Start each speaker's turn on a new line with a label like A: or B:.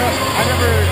A: I never